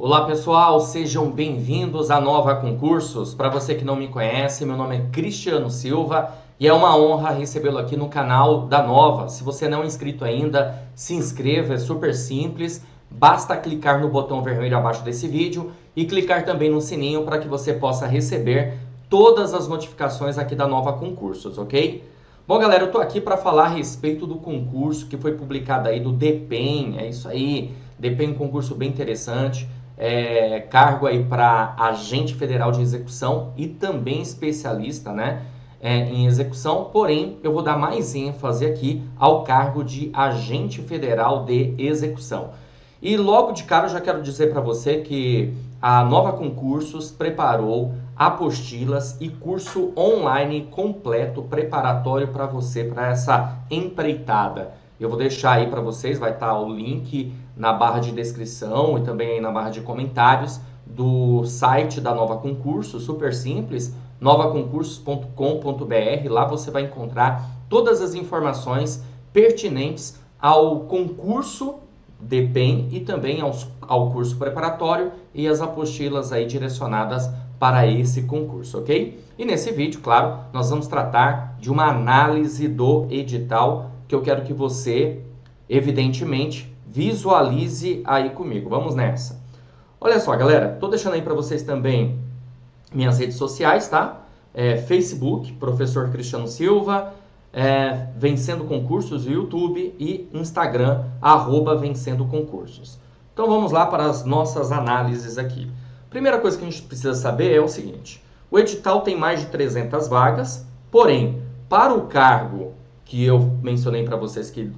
Olá pessoal, sejam bem-vindos à Nova Concursos. Para você que não me conhece, meu nome é Cristiano Silva e é uma honra recebê-lo aqui no canal da Nova. Se você não é inscrito ainda, se inscreva, é super simples. Basta clicar no botão vermelho abaixo desse vídeo e clicar também no sininho para que você possa receber todas as notificações aqui da Nova Concursos, ok? Bom, galera, eu tô aqui para falar a respeito do concurso que foi publicado aí do DEPEN, é isso aí. DEPEN é um concurso bem interessante é, cargo aí para agente federal de execução e também especialista, né? É, em execução, porém eu vou dar mais ênfase aqui ao cargo de agente federal de execução. E logo de cara eu já quero dizer para você que a Nova Concursos preparou apostilas e curso online completo preparatório para você para essa empreitada. Eu vou deixar aí para vocês, vai estar tá o link na barra de descrição e também na barra de comentários do site da Nova Concurso, super simples, novaconcursos.com.br. Lá você vai encontrar todas as informações pertinentes ao concurso DEPEN e também aos, ao curso preparatório e as apostilas aí direcionadas para esse concurso, ok? E nesse vídeo, claro, nós vamos tratar de uma análise do edital que eu quero que você, evidentemente, visualize aí comigo. Vamos nessa. Olha só, galera, tô deixando aí para vocês também minhas redes sociais, tá? É, Facebook, Professor Cristiano Silva, é, Vencendo Concursos, YouTube e Instagram, arroba Vencendo Concursos. Então vamos lá para as nossas análises aqui. Primeira coisa que a gente precisa saber é o seguinte: o edital tem mais de 300 vagas, porém, para o cargo que eu mencionei para vocês que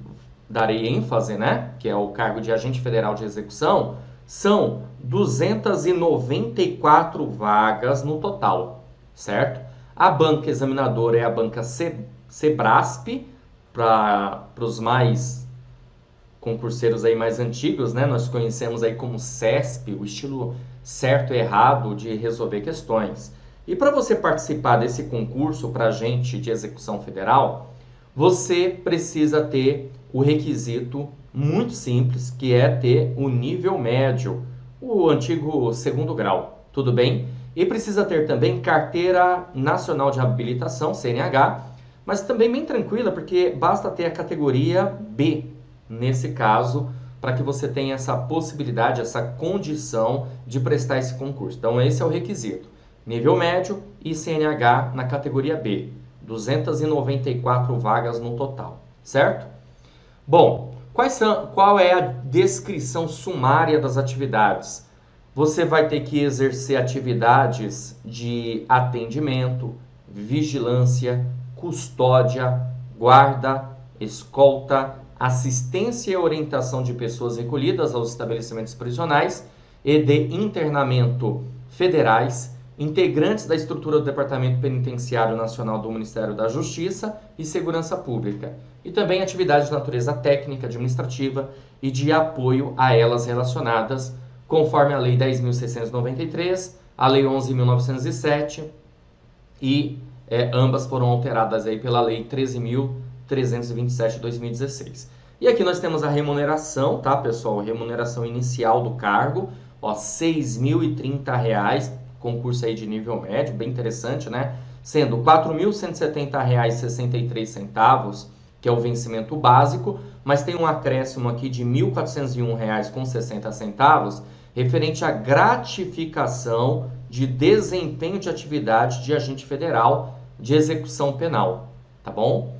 darei ênfase, né, que é o cargo de agente federal de execução, são 294 vagas no total, certo? A banca examinadora é a banca Sebrasp, para os mais concurseiros aí mais antigos, né? Nós conhecemos aí como CESP, o estilo certo e errado de resolver questões. E para você participar desse concurso para agente de execução federal, você precisa ter o requisito muito simples, que é ter o nível médio, o antigo segundo grau, tudo bem? E precisa ter também carteira nacional de habilitação, CNH, mas também bem tranquila, porque basta ter a categoria B, nesse caso, para que você tenha essa possibilidade, essa condição de prestar esse concurso. Então, esse é o requisito: nível médio e CNH na categoria B. 294 vagas no total, certo? Bom, são, qual é a descrição sumária das atividades? Você vai ter que exercer atividades de atendimento, vigilância, custódia, guarda, escolta, assistência e orientação de pessoas recolhidas aos estabelecimentos prisionais e de internamento federais integrantes da estrutura do Departamento Penitenciário Nacional do Ministério da Justiça e Segurança Pública, e também atividades de natureza técnica, administrativa e de apoio a elas relacionadas, conforme a Lei 10.693, a Lei 11.907 e é, ambas foram alteradas aí pela Lei 13.327 de 2016. E aqui nós temos a remuneração, tá, pessoal? Remuneração inicial do cargo, ó, R$ 6.030 concurso aí de nível médio, bem interessante, né? Sendo R$ 4.170,63, que é o vencimento básico, mas tem um acréscimo aqui de R$ 1.401,60, referente à gratificação de desempenho de atividade de agente federal de execução penal, tá bom?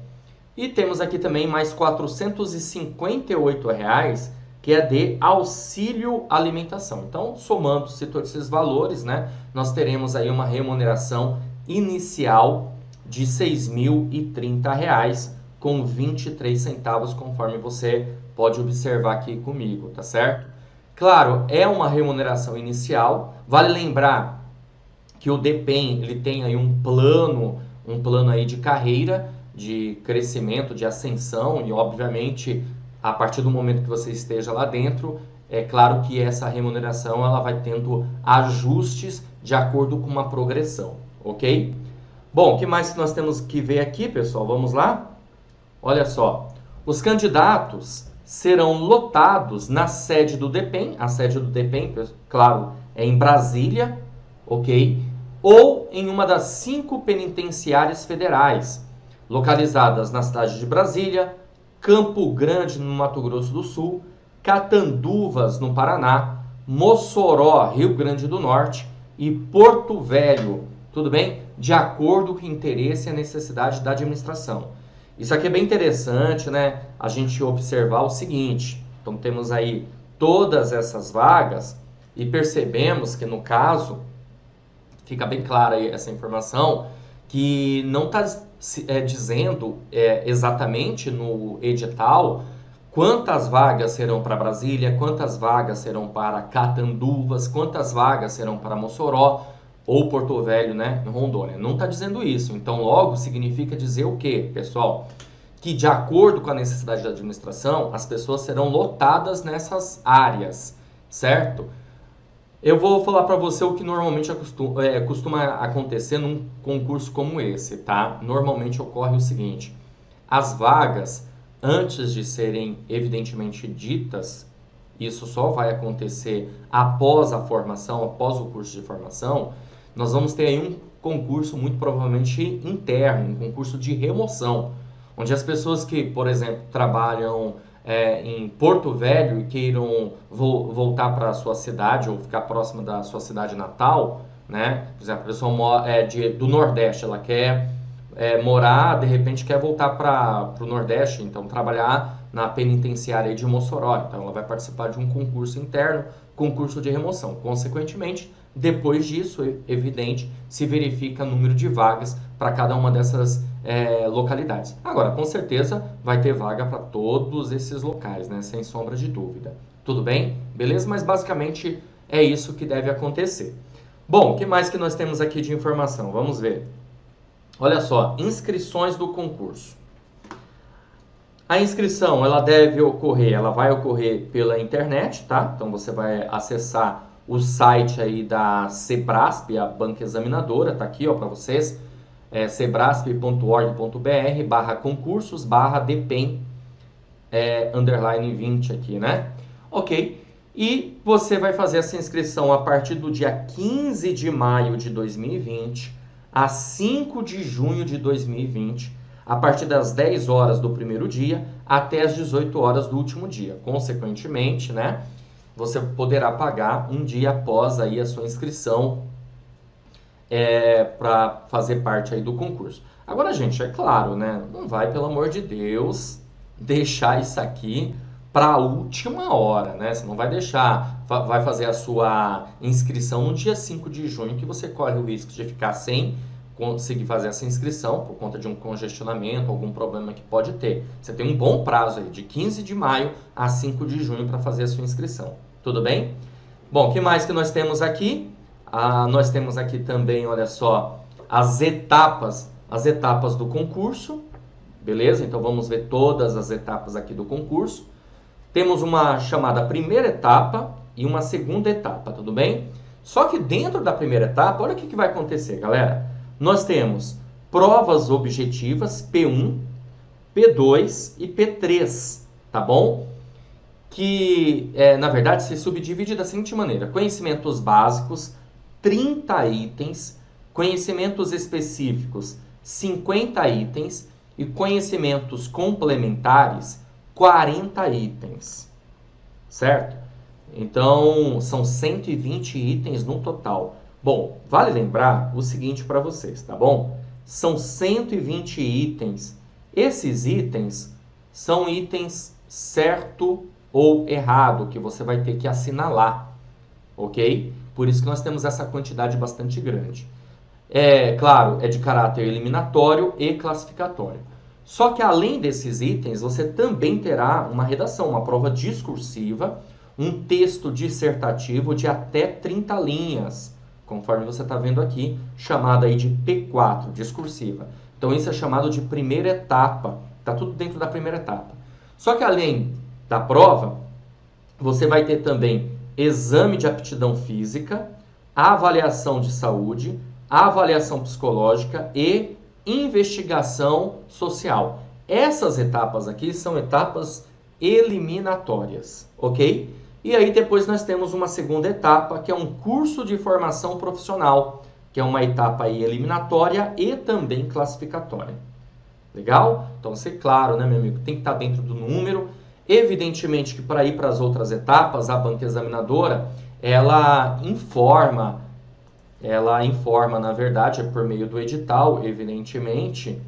E temos aqui também mais 458 reais que é de auxílio alimentação. Então, somando-se todos esses valores, né, nós teremos aí uma remuneração inicial de R$ 6.030 com 23 centavos, conforme você pode observar aqui comigo, tá certo? Claro, é uma remuneração inicial. Vale lembrar que o DEPEN, ele tem aí um plano, um plano aí de carreira, de crescimento, de ascensão e obviamente a partir do momento que você esteja lá dentro, é claro que essa remuneração ela vai tendo ajustes de acordo com uma progressão, ok? Bom, o que mais nós temos que ver aqui, pessoal? Vamos lá? Olha só, os candidatos serão lotados na sede do DEPEN, a sede do DEPEN, claro, é em Brasília, ok? Ou em uma das cinco penitenciárias federais, localizadas na cidade de Brasília, Campo Grande, no Mato Grosso do Sul, Catanduvas, no Paraná, Mossoró, Rio Grande do Norte e Porto Velho, tudo bem? De acordo com o interesse e a necessidade da administração. Isso aqui é bem interessante, né? A gente observar o seguinte. Então temos aí todas essas vagas e percebemos que no caso fica bem clara essa informação que não está é, dizendo é, exatamente no edital quantas vagas serão para Brasília, quantas vagas serão para Catanduvas, quantas vagas serão para Mossoró ou Porto Velho, né, em Rondônia. Não está dizendo isso. Então, logo significa dizer o quê, pessoal? Que de acordo com a necessidade da administração, as pessoas serão lotadas nessas áreas, certo? Eu vou falar para você o que normalmente é, costuma acontecer num concurso como esse, tá? Normalmente ocorre o seguinte: as vagas antes de serem evidentemente ditas, isso só vai acontecer após a formação, após o curso de formação, nós vamos ter aí um concurso muito provavelmente interno, um concurso de remoção, onde as pessoas que, por exemplo, trabalham é, em Porto Velho e queiram vo voltar para a sua cidade ou ficar próxima da sua cidade natal, né? Por exemplo, a pessoa é de, do Nordeste, ela quer é, morar, de repente quer voltar para o Nordeste, então trabalhar na penitenciária de Mossoró. Então ela vai participar de um concurso interno, concurso de remoção. Consequentemente, depois disso, evidente, se verifica o número de vagas para cada uma dessas é, localidades. Agora, com certeza, vai ter vaga para todos esses locais, né? sem sombra de dúvida. Tudo bem? Beleza? Mas basicamente é isso que deve acontecer. Bom, o que mais que nós temos aqui de informação? Vamos ver. Olha só, inscrições do concurso. A inscrição, ela deve ocorrer, ela vai ocorrer pela internet, tá? Então você vai acessar o site aí da Sebrasp, a banca examinadora, tá aqui, ó, para vocês. É sebrasp.org.br barra concursos barra depem é, underline 20 aqui, né? Ok. E você vai fazer essa inscrição a partir do dia 15 de maio de 2020 a 5 de junho de 2020, a partir das 10 horas do primeiro dia até as 18 horas do último dia. Consequentemente, né, você poderá pagar um dia após aí a sua inscrição é, para fazer parte aí do concurso. Agora, gente, é claro, né, não vai, pelo amor de Deus, deixar isso aqui para a última hora, né? Você não vai deixar, vai fazer a sua inscrição no dia 5 de junho, que você corre o risco de ficar sem conseguir fazer essa inscrição por conta de um congestionamento, algum problema que pode ter. Você tem um bom prazo aí, de 15 de maio a 5 de junho para fazer a sua inscrição. Tudo bem? Bom, o que mais que nós temos aqui? Ah, nós temos aqui também, olha só, as etapas, as etapas do concurso, beleza? Então vamos ver todas as etapas aqui do concurso. Temos uma chamada primeira etapa e uma segunda etapa, tudo bem? Só que dentro da primeira etapa, olha o que, que vai acontecer, galera. Nós temos provas objetivas P1, P2 e P3, tá bom? Que, é, na verdade, se subdivide da seguinte maneira: conhecimentos básicos, 30 itens, conhecimentos específicos, 50 itens e conhecimentos complementares, 40 itens, certo? Então, são 120 itens no total. Bom, vale lembrar o seguinte para vocês, tá bom? São 120 itens. Esses itens são itens certo ou errado que você vai ter que assinalar, ok? Por isso que nós temos essa quantidade bastante grande. É claro, é de caráter eliminatório e classificatório. Só que além desses itens, você também terá uma redação, uma prova discursiva, um texto dissertativo de até 30 linhas, conforme você está vendo aqui, chamada aí de P4, discursiva. Então isso é chamado de primeira etapa, está tudo dentro da primeira etapa. Só que além da prova, você vai ter também exame de aptidão física, avaliação de saúde, avaliação psicológica e investigação social. Essas etapas aqui são etapas eliminatórias, ok? E aí depois nós temos uma segunda etapa, que é um curso de formação profissional, que é uma etapa eliminatória e também classificatória. Legal? Então, ser claro, né, meu amigo, tem que estar dentro do número. Evidentemente que para ir para as outras etapas, a banca examinadora, ela informa, ela informa, na verdade, é por meio do edital, evidentemente,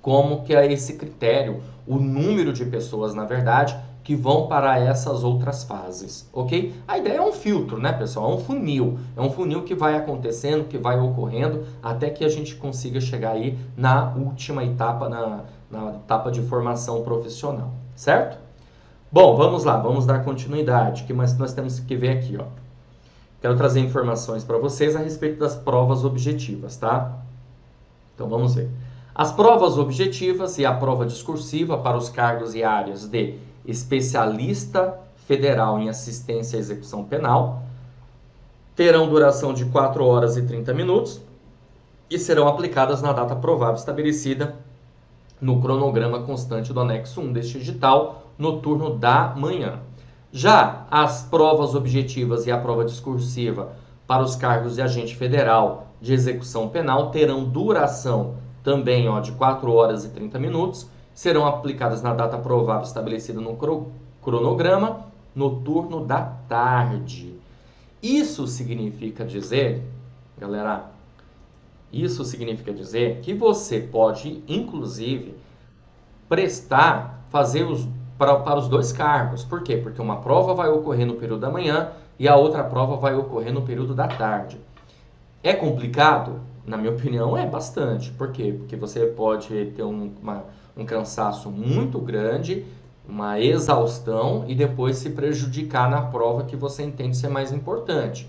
como que é esse critério, o número de pessoas, na verdade, que vão para essas outras fases, ok? A ideia é um filtro, né, pessoal? É um funil. É um funil que vai acontecendo, que vai ocorrendo, até que a gente consiga chegar aí na última etapa, na, na etapa de formação profissional, certo? Bom, vamos lá, vamos dar continuidade. O que mais nós temos que ver aqui, ó? Quero trazer informações para vocês a respeito das provas objetivas, tá? Então vamos ver. As provas objetivas e a prova discursiva para os cargos e áreas de especialista federal em assistência à execução penal terão duração de 4 horas e 30 minutos e serão aplicadas na data provável estabelecida no cronograma constante do anexo 1 deste edital no turno da manhã. Já as provas objetivas e a prova discursiva para os cargos de agente federal de execução penal terão duração também ó, de 4 horas e 30 minutos, serão aplicadas na data provável estabelecida no cronograma no turno da tarde. Isso significa dizer, galera, isso significa dizer que você pode, inclusive, prestar, fazer os para, para os dois cargos. Por quê? Porque uma prova vai ocorrer no período da manhã e a outra prova vai ocorrer no período da tarde. É complicado? Na minha opinião, é bastante. Por quê? Porque você pode ter um, uma, um cansaço muito grande, uma exaustão e depois se prejudicar na prova que você entende ser mais importante.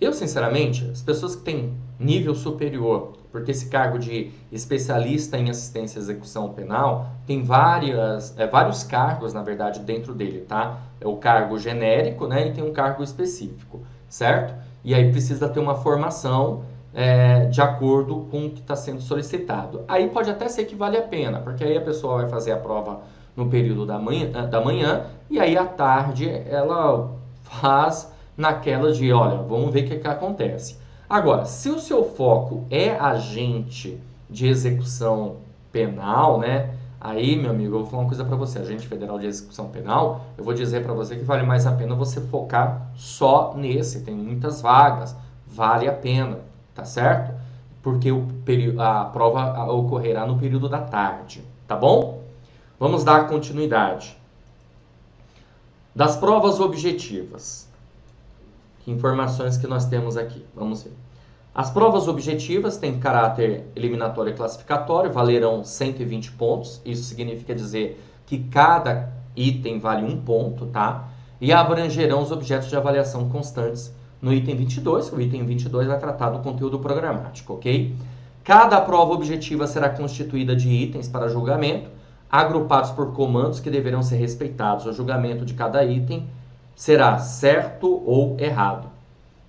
Eu, sinceramente, as pessoas que têm nível superior, porque esse cargo de especialista em assistência à execução penal tem várias, é, vários cargos, na verdade, dentro dele, tá? É o cargo genérico, né? E tem um cargo específico, certo? E aí precisa ter uma formação é, de acordo com o que está sendo solicitado. Aí pode até ser que vale a pena, porque aí a pessoa vai fazer a prova no período da manhã, da manhã e aí à tarde ela faz naquela de, olha, vamos ver o que, que acontece. Agora, se o seu foco é agente de execução penal, né? Aí, meu amigo, eu vou falar uma coisa para você, agente federal de execução penal, eu vou dizer para você que vale mais a pena você focar só nesse, tem muitas vagas, vale a pena tá certo? Porque o a prova ocorrerá no período da tarde, tá bom? Vamos dar continuidade. Das provas objetivas. Informações que nós temos aqui? Vamos ver. As provas objetivas têm caráter eliminatório e classificatório, valerão 120 pontos. Isso significa dizer que cada item vale um ponto, tá? E abrangerão os objetos de avaliação constantes no item 22, o item 22 vai tratar do conteúdo programático, ok? Cada prova objetiva será constituída de itens para julgamento, agrupados por comandos que deverão ser respeitados. O julgamento de cada item será certo ou errado,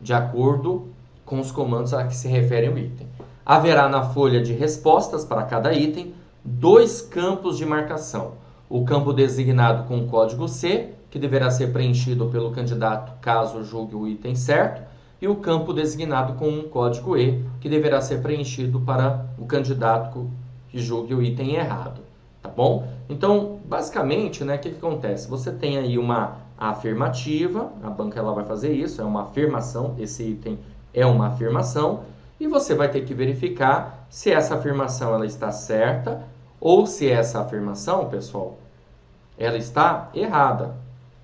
de acordo com os comandos a que se refere o item. Haverá na folha de respostas para cada item dois campos de marcação. O campo designado com o código C que deverá ser preenchido pelo candidato caso julgue o item certo, e o campo designado com um código E, que deverá ser preenchido para o candidato que julgue o item errado, tá bom? Então, basicamente, né, o que, que acontece? Você tem aí uma afirmativa, a banca ela vai fazer isso, é uma afirmação, esse item é uma afirmação, e você vai ter que verificar se essa afirmação ela está certa ou se essa afirmação, pessoal, ela está errada.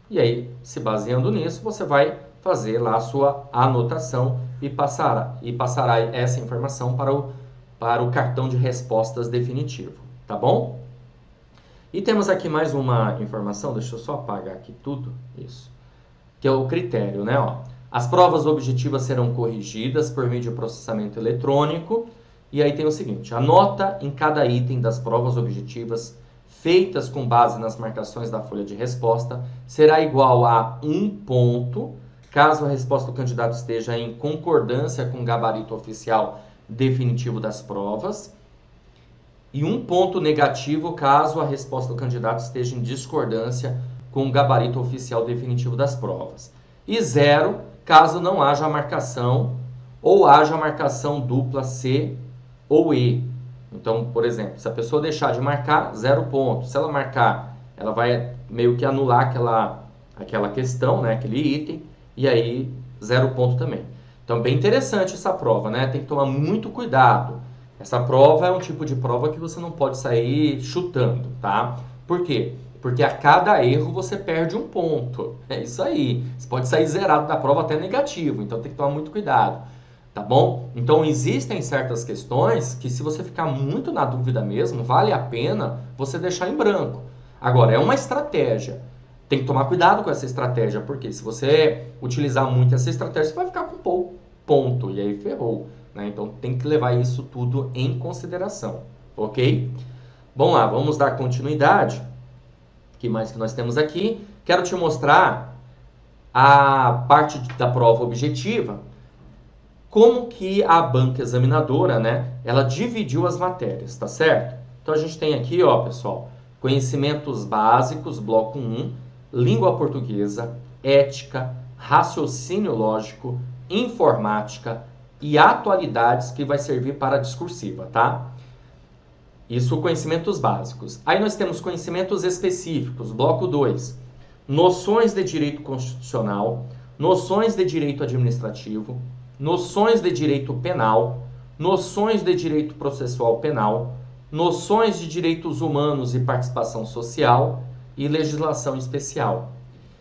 E aí, se baseando nisso, você vai fazer lá a sua anotação e passará, e passará essa informação para o, para o cartão de respostas definitivo, tá bom? E temos aqui mais uma informação, deixa eu só apagar aqui tudo, isso, que é o critério, né? Ó, as provas objetivas serão corrigidas por meio de processamento eletrônico, e aí tem o seguinte, a nota em cada item das provas objetivas feitas com base nas marcações da folha de resposta será igual a um ponto, caso a resposta do candidato esteja em concordância com o gabarito oficial definitivo das provas. E um ponto negativo caso a resposta do candidato esteja em discordância com o gabarito oficial definitivo das provas. E zero caso não haja marcação ou haja marcação dupla C ou E. Então, por exemplo, se a pessoa deixar de marcar, zero ponto. Se ela marcar, ela vai meio que anular aquela, aquela questão, né, aquele item, e aí zero ponto também. Então, bem interessante essa prova, né? Tem que tomar muito cuidado. Essa prova é um tipo de prova que você não pode sair chutando, tá? Por quê? Porque a cada erro você perde um ponto. É isso aí. Você pode sair zerado da prova até negativo, então tem que tomar muito cuidado. Tá bom? Então existem certas questões que se você ficar muito na dúvida mesmo, vale a pena você deixar em branco. Agora, é uma estratégia. Tem que tomar cuidado com essa estratégia, porque se você utilizar muito essa estratégia, você vai ficar com pouco ponto, e aí ferrou. Né? Então tem que levar isso tudo em consideração, ok? Bom lá, vamos dar continuidade. O que mais que nós temos aqui? Quero te mostrar a parte da prova objetiva, como que a banca examinadora, né, ela dividiu as matérias, tá certo? Então a gente tem aqui, ó, pessoal, conhecimentos básicos, bloco 1, língua portuguesa, ética, raciocínio lógico, informática e atualidades que vai servir para a discursiva, tá? Isso conhecimentos básicos. Aí nós temos conhecimentos específicos, bloco 2. Noções de direito constitucional, noções de direito administrativo, noções de direito penal, noções de direito processual penal, noções de direitos humanos e participação social e legislação especial.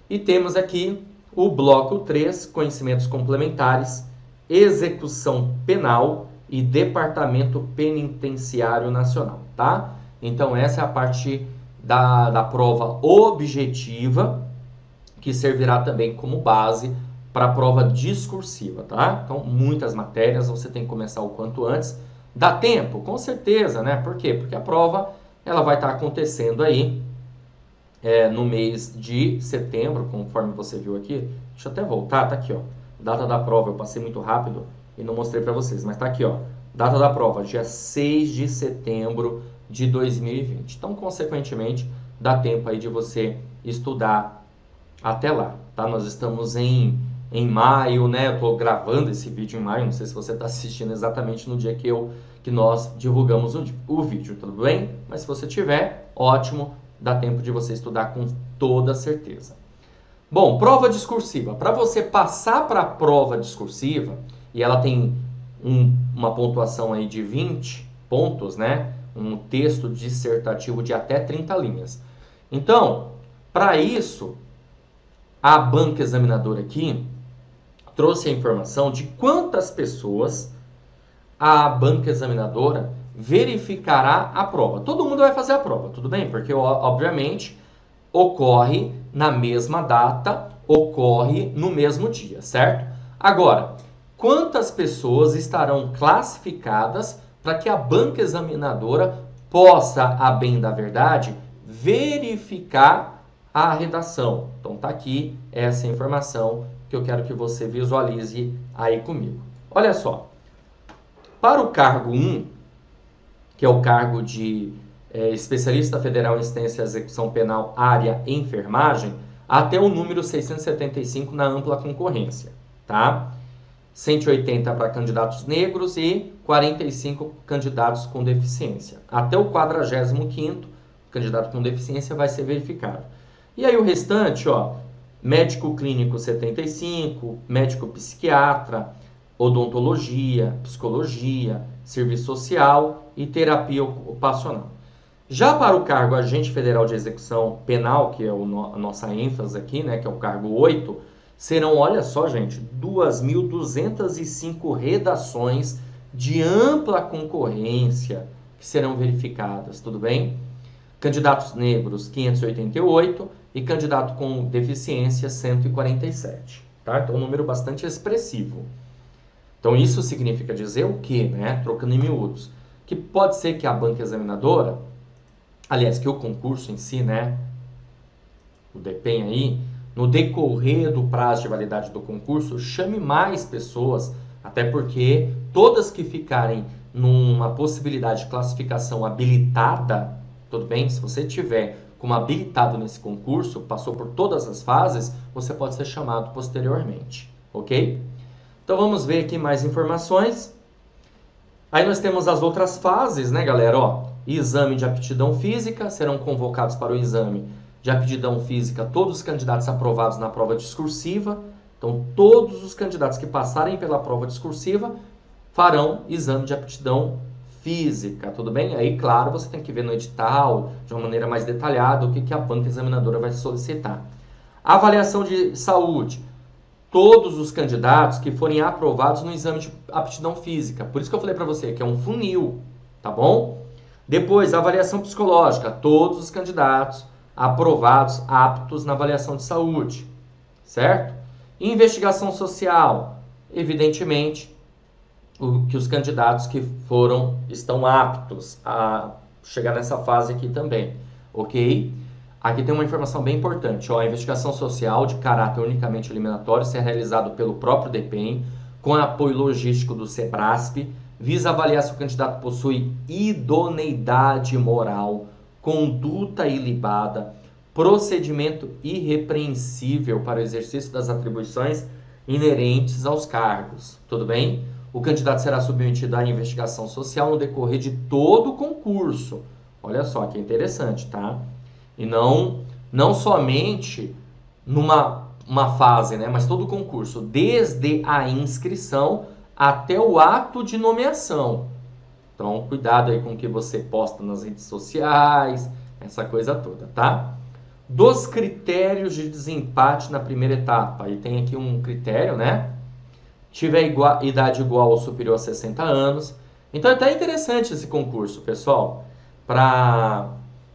E temos aqui o bloco 3, conhecimentos complementares, execução penal e departamento penitenciário nacional, tá? Então essa é a parte da, da prova objetiva, que servirá também como base para a prova discursiva, tá? Então, muitas matérias você tem que começar o quanto antes. Dá tempo? Com certeza, né? Por quê? Porque a prova ela vai estar tá acontecendo aí é, no mês de setembro, conforme você viu aqui. Deixa eu até voltar, tá aqui, ó. Data da prova, eu passei muito rápido e não mostrei para vocês, mas tá aqui, ó. Data da prova, dia 6 de setembro de 2020. Então, consequentemente, dá tempo aí de você estudar até lá, tá? Nós estamos em, em maio, né? Eu tô gravando esse vídeo em maio, não sei se você está assistindo exatamente no dia que eu que nós divulgamos o, o vídeo, tudo bem? Mas se você tiver, ótimo, dá tempo de você estudar com toda certeza. Bom, prova discursiva. Para você passar para a prova discursiva, e ela tem um, uma pontuação aí de 20 pontos, né? Um texto dissertativo de até 30 linhas. Então, para isso, a banca examinadora aqui trouxe a informação de quantas pessoas a banca examinadora verificará a prova. Todo mundo vai fazer a prova, tudo bem? Porque, obviamente, ocorre na mesma data, ocorre no mesmo dia, certo? Agora, quantas pessoas estarão classificadas para que a banca examinadora possa, a bem da verdade, verificar a redação? Então, tá aqui essa informação que eu quero que você visualize aí comigo. Olha só. Para o cargo 1, que é o cargo de é, especialista federal em assistência e execução penal, área enfermagem, até o número 675 na ampla concorrência, tá? 180 para candidatos negros e 45 candidatos com deficiência. Até o 45º candidato com deficiência vai ser verificado. E aí o restante, ó, médico clínico 75, médico psiquiatra, odontologia, psicologia, serviço social e terapia ocupacional. Já para o cargo agente federal de execução penal, que é o, a nossa ênfase aqui, né, que é o cargo 8, serão, olha só, gente, 2.205 redações de ampla concorrência que serão verificadas, tudo bem? Candidatos negros 588 e candidato com deficiência 147, tá? Então, um número bastante expressivo. Então, isso significa dizer o quê, né? Trocando em miúdos. Que pode ser que a banca examinadora, aliás, que o concurso em si, né? O DEPEN aí, no decorrer do prazo de validade do concurso, chame mais pessoas, até porque todas que ficarem numa possibilidade de classificação habilitada, tudo bem? Se você tiver como habilitado nesse concurso, passou por todas as fases, você pode ser chamado posteriormente, ok? Então vamos ver aqui mais informações. Aí nós temos as outras fases, né, galera? Ó, exame de aptidão física, serão convocados para o exame de aptidão física todos os candidatos aprovados na prova discursiva. Então, todos os candidatos que passarem pela prova discursiva farão exame de aptidão física, tudo bem? Aí, claro, você tem que ver no edital, de uma maneira mais detalhada, o que, que a banca examinadora vai solicitar. Avaliação de saúde. Todos os candidatos que forem aprovados no exame de aptidão física. Por isso que eu falei para você que é um funil, tá bom? Depois, avaliação psicológica. Todos os candidatos aprovados aptos na avaliação de saúde, certo? Investigação social. Evidentemente, o, que os candidatos que foram estão aptos a chegar nessa fase aqui também, ok? Aqui tem uma informação bem importante, ó, a investigação social de caráter unicamente eliminatório será realizado pelo próprio DPEM, com apoio logístico do SEBRASP, visa avaliar se o candidato possui idoneidade moral, conduta ilibada, procedimento irrepreensível para o exercício das atribuições inerentes aos cargos. Tudo bem? O candidato será submetido à investigação social no decorrer de todo o concurso. Olha só que interessante, tá? E não, não somente numa uma fase, né? Mas todo o concurso, desde a inscrição até o ato de nomeação. Então, cuidado aí com o que você posta nas redes sociais, essa coisa toda, tá? Dos critérios de desempate na primeira etapa. E tem aqui um critério, né? tiver igual, idade igual ou superior a 60 anos. Então é até interessante esse concurso, pessoal, pra,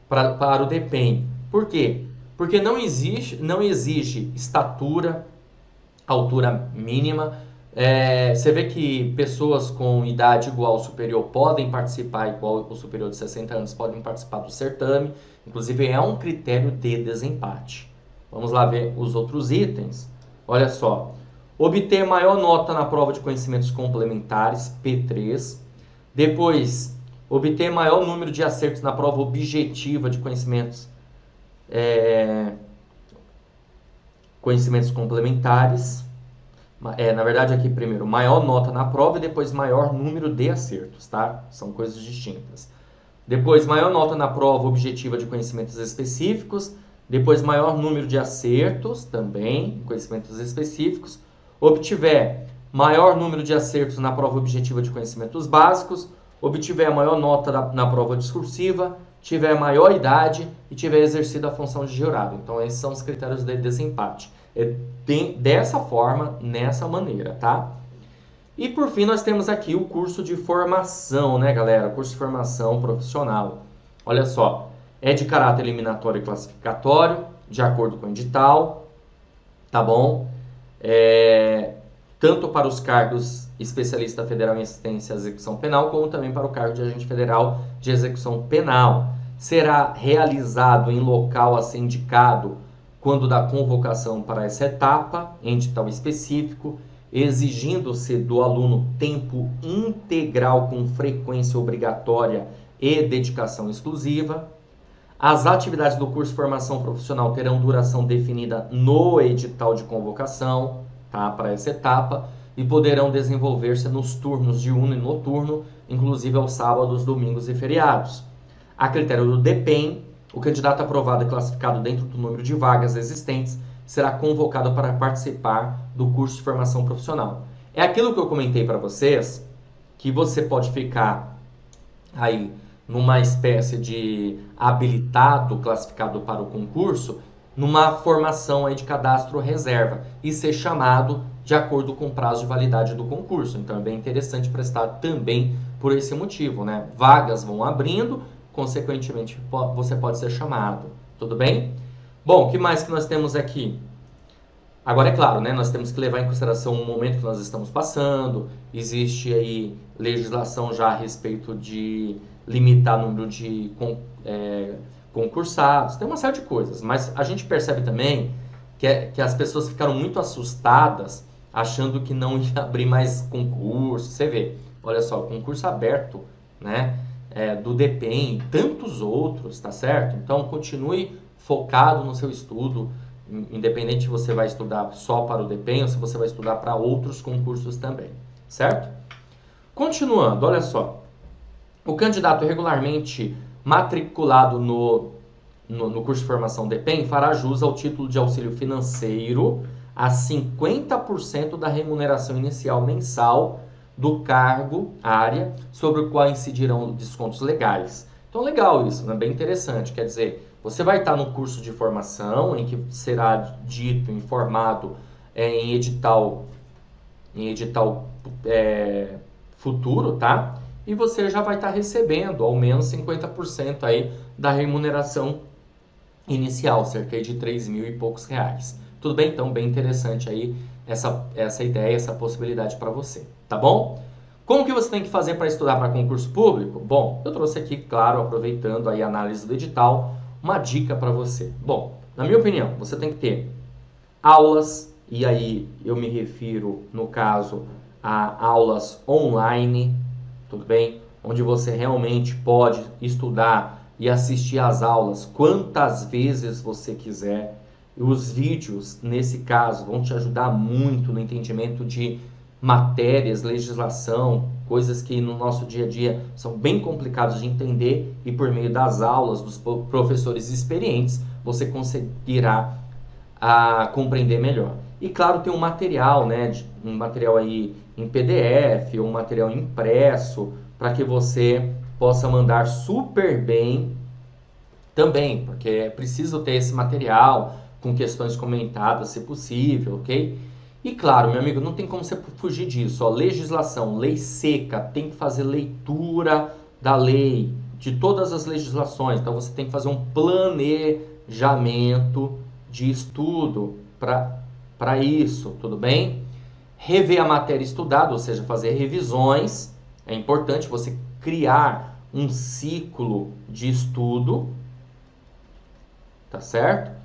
pra, para o DEPEN. Por quê? Porque não exige, não exige estatura, altura mínima. É, você vê que pessoas com idade igual ou superior podem participar, igual ou superior de 60 anos, podem participar do certame. Inclusive, é um critério de desempate. Vamos lá ver os outros itens. Olha só obter maior nota na prova de conhecimentos complementares, P3. Depois, obter maior número de acertos na prova objetiva de conhecimentos, é, conhecimentos complementares. É, na verdade, aqui primeiro, maior nota na prova e depois maior número de acertos, tá? São coisas distintas. Depois, maior nota na prova objetiva de conhecimentos específicos. Depois, maior número de acertos também, conhecimentos específicos obtiver maior número de acertos na prova objetiva de conhecimentos básicos, obtiver maior nota na, na prova discursiva, tiver maior idade e tiver exercido a função de jurado. Então, esses são os critérios de desempate. É de, dessa forma, nessa maneira, tá? E por fim, nós temos aqui o curso de formação, né, galera? Curso de formação profissional. Olha só, é de caráter eliminatório e classificatório, de acordo com o edital, tá bom? é, tanto para os cargos especialista federal em assistência à execução penal, como também para o cargo de agente federal de execução penal. Será realizado em local a ser indicado quando da convocação para essa etapa, em edital específico, exigindo-se do aluno tempo integral com frequência obrigatória e dedicação exclusiva. As atividades do curso de formação profissional terão duração definida no edital de convocação, tá? Para essa etapa e poderão desenvolver-se nos turnos diurno e noturno, inclusive aos sábados, domingos e feriados. A critério do DEPEN, o candidato aprovado e classificado dentro do número de vagas existentes será convocado para participar do curso de formação profissional. É aquilo que eu comentei para vocês, que você pode ficar aí numa espécie de habilitado classificado para o concurso, numa formação aí de cadastro reserva e ser chamado de acordo com o prazo de validade do concurso. Então é bem interessante prestar também por esse motivo, né? Vagas vão abrindo, consequentemente você pode ser chamado. Tudo bem? Bom, o que mais que nós temos aqui? Agora é claro, né, nós temos que levar em consideração o momento que nós estamos passando. Existe aí legislação já a respeito de limitar o número de é, concursados, tem uma série de coisas, mas a gente percebe também que, é, que as pessoas ficaram muito assustadas achando que não ia abrir mais concurso. Você vê, olha só, concurso aberto, né? É, do DPEM e tantos outros, tá certo? Então continue focado no seu estudo, independente se você vai estudar só para o DPEM ou se você vai estudar para outros concursos também, certo? Continuando, olha só. O candidato regularmente matriculado no, no, no curso de formação DPEM fará jus ao título de auxílio financeiro a 50% da remuneração inicial mensal do cargo, área, sobre o qual incidirão descontos legais. Então, legal isso, né? bem interessante. Quer dizer, você vai estar no curso de formação, em que será dito, informado é, em edital, em edital é, futuro, tá? E você já vai estar recebendo ao menos 50% aí da remuneração inicial, cerca de 3 mil e poucos reais. Tudo bem? Então, bem interessante aí essa, essa ideia, essa possibilidade para você, tá bom? Como que você tem que fazer para estudar para concurso público? Bom, eu trouxe aqui, claro, aproveitando aí a análise do edital, uma dica para você. Bom, na minha opinião, você tem que ter aulas, e aí eu me refiro, no caso, a aulas online, tudo bem? Onde você realmente pode estudar e assistir às aulas quantas vezes você quiser. Os vídeos, nesse caso, vão te ajudar muito no entendimento de matérias, legislação, coisas que no nosso dia a dia são bem complicados de entender e por meio das aulas dos professores experientes você conseguirá a, compreender melhor. E claro, tem um material, né, um material aí em PDF ou um material impresso para que você possa mandar super bem também, porque é preciso ter esse material com questões comentadas, se possível, ok? E claro, meu amigo, não tem como você fugir disso. Ó, legislação, lei seca, tem que fazer leitura da lei, de todas as legislações. Então você tem que fazer um planejamento de estudo para isso, tudo bem? Rever a matéria estudada, ou seja, fazer revisões. É importante você criar um ciclo de estudo, tá certo?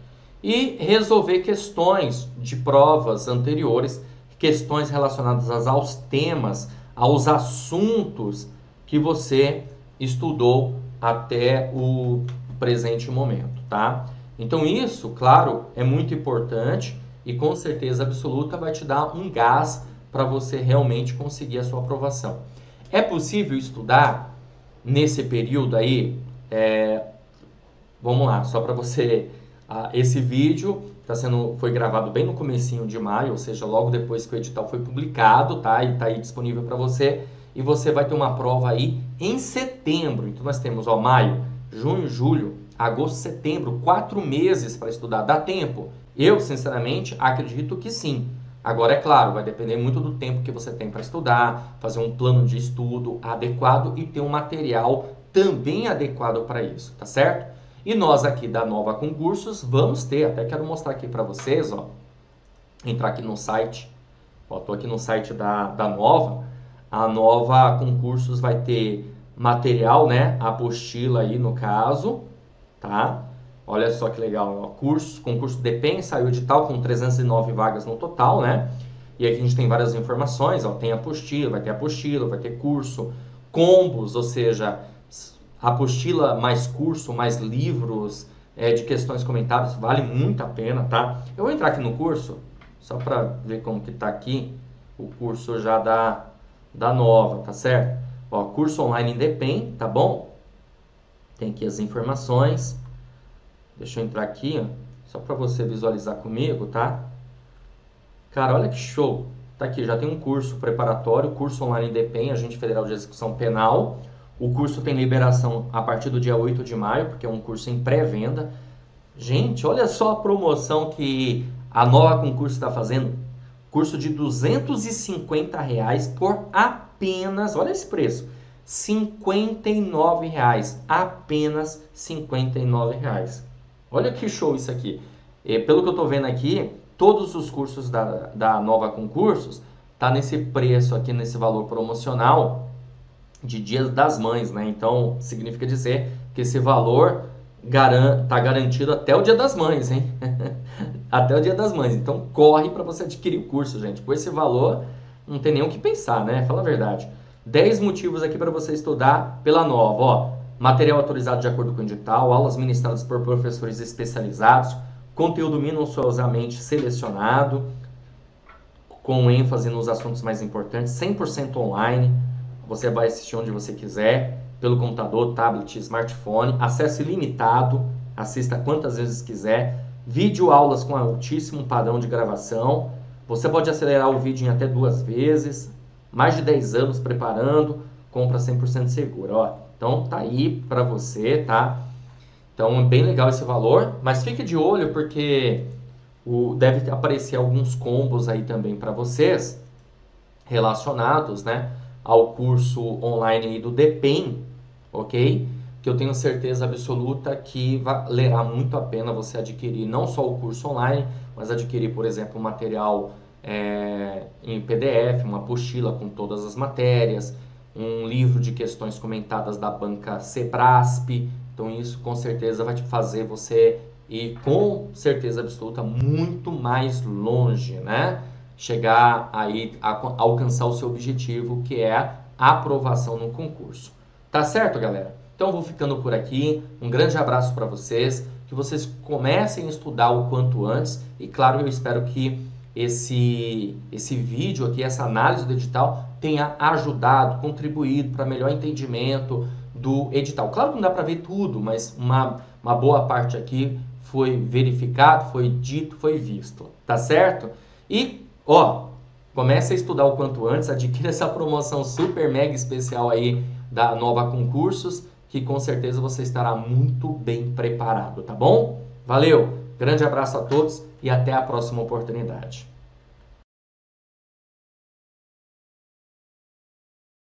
E resolver questões de provas anteriores, questões relacionadas aos temas, aos assuntos que você estudou até o presente momento, tá? Então isso, claro, é muito importante e com certeza absoluta vai te dar um gás para você realmente conseguir a sua aprovação. É possível estudar nesse período aí? É, vamos lá, só para você ah, esse vídeo tá sendo, foi gravado bem no comecinho de maio, ou seja, logo depois que o edital foi publicado, tá? E tá aí disponível para você. E você vai ter uma prova aí em setembro. Então nós temos, ó, maio, junho, julho, agosto, setembro, quatro meses para estudar. Dá tempo? Eu, sinceramente, acredito que sim. Agora, é claro, vai depender muito do tempo que você tem para estudar, fazer um plano de estudo adequado e ter um material também adequado para isso, tá certo? E nós aqui da Nova Concursos vamos ter, até quero mostrar aqui para vocês, ó, entrar aqui no site, ó, tô aqui no site da, da Nova, a Nova Concursos vai ter material, né, apostila aí no caso, tá? Olha só que legal, ó, curso, concurso DPEM, saiu de tal com 309 vagas no total, né? E aqui a gente tem várias informações, ó, tem apostila, vai ter apostila, vai ter curso, combos, ou seja, apostila, mais curso, mais livros é, de questões comentadas, vale muito a pena, tá? Eu vou entrar aqui no curso, só para ver como que tá aqui, o curso já da, da nova, tá certo? Ó, curso online independente, tá bom? Tem aqui as informações. Deixa eu entrar aqui, ó, só para você visualizar comigo, tá? Cara, olha que show! Tá aqui, já tem um curso preparatório, curso online independente, agente federal de execução penal, o curso tem liberação a partir do dia 8 de maio, porque é um curso em pré-venda. Gente, olha só a promoção que a Nova Concurso está fazendo. Curso de 250 reais por apenas, olha esse preço, 59 reais, apenas 59 reais. Olha que show isso aqui. E, pelo que eu estou vendo aqui, todos os cursos da, da Nova Concursos tá nesse preço aqui, nesse valor promocional de Dia das Mães, né? Então significa dizer que esse valor está garantido até o Dia das Mães, hein? até o Dia das Mães. Então corre para você adquirir o curso, gente. Com esse valor não tem nem o que pensar, né? Fala a verdade. 10 motivos aqui para você estudar pela nova, ó. Material autorizado de acordo com o edital, aulas ministradas por professores especializados, conteúdo minuciosamente selecionado, com ênfase nos assuntos mais importantes, 100% online. Você vai assistir onde você quiser, pelo computador, tablet, smartphone, acesso ilimitado, assista quantas vezes quiser. Vídeo aulas com altíssimo padrão de gravação. Você pode acelerar o vídeo em até duas vezes. Mais de 10 anos preparando, compra 100% segura, ó. Então tá aí para você, tá? Então é bem legal esse valor, mas fique de olho porque o, deve aparecer alguns combos aí também para vocês relacionados, né, ao curso online do DEPEN, ok? Que eu tenho certeza absoluta que valerá muito a pena você adquirir não só o curso online, mas adquirir, por exemplo, material é, em PDF, uma apostila com todas as matérias, um livro de questões comentadas da banca Sebrasp. Então isso com certeza vai te fazer você ir com certeza absoluta muito mais longe, né? Chegar aí a, alcançar o seu objetivo, que é a aprovação no concurso. Tá certo, galera? Então vou ficando por aqui. Um grande abraço para vocês, que vocês comecem a estudar o quanto antes e claro, eu espero que esse, esse vídeo aqui, essa análise do edital, tenha ajudado, contribuído para melhor entendimento do edital. Claro que não dá para ver tudo, mas uma, uma boa parte aqui foi verificado, foi dito, foi visto, tá certo? E, ó, comece a estudar o quanto antes, adquira essa promoção super mega especial aí da Nova Concursos, que com certeza você estará muito bem preparado, tá bom? Valeu, grande abraço a todos e até a próxima oportunidade.